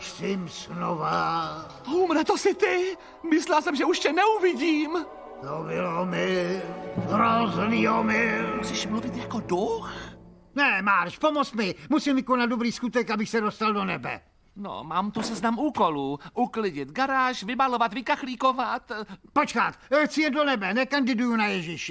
Simpsonová. Humre, to si ty? Myslela jsem, že už tě neuvidím. To bylo mi hrozný omyl. Musíš mluvit jako duch? Ne, Marš, pomoz mi. Musím vykonat dobrý skutek, abych se dostal do nebe. No, mám tu seznam úkolů. Uklidit garáž, vybalovat, vykachlíkovat. Počkat, chci je do nebe, nekandiduju na Ježíše.